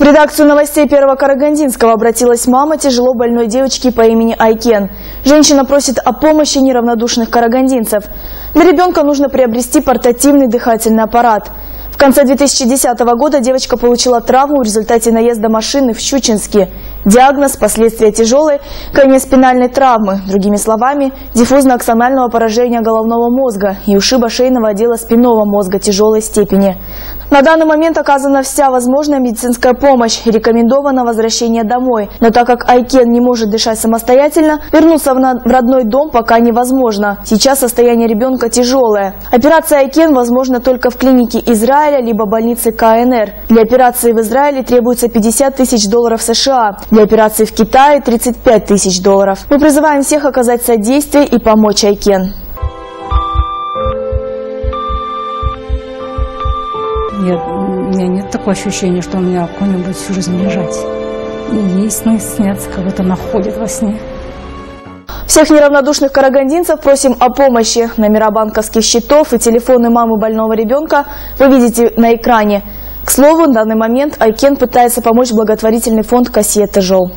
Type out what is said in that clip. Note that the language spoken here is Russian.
В редакцию новостей Первого Карагандинского обратилась мама тяжело больной девочки по имени Айкен. Женщина просит о помощи неравнодушных карагандинцев. Для ребенка нужно приобрести портативный дыхательный аппарат. В конце 2010 года девочка получила травму в результате наезда машины в Щучинске. Диагноз – последствия тяжелой кранеспинальной травмы, другими словами, диффузно-аксонального поражения головного мозга и ушиба шейного отдела спинного мозга тяжелой степени. На данный момент оказана вся возможная медицинская помощь и рекомендовано возвращение домой. Но так как Айкен не может дышать самостоятельно, вернуться в родной дом пока невозможно. Сейчас состояние ребенка тяжелое. Операция Айкен возможна только в клинике Израиля либо больнице КНР. Для операции в Израиле требуется 50 тысяч долларов США. Для операции в Китае 35 тысяч долларов. Мы призываем всех оказать содействие и помочь Айкен. Нет, у меня нет такого ощущения, что у меня какой-нибудь всю жизнь лежать. И ей сны снятся, как будто она ходит во сне. Всех неравнодушных карагандинцев просим о помощи. Номера банковских счетов и телефоны мамы больного ребенка вы видите на экране. К слову, в данный момент Айкен пытается помочь благотворительный фонд «Кассиета Жол».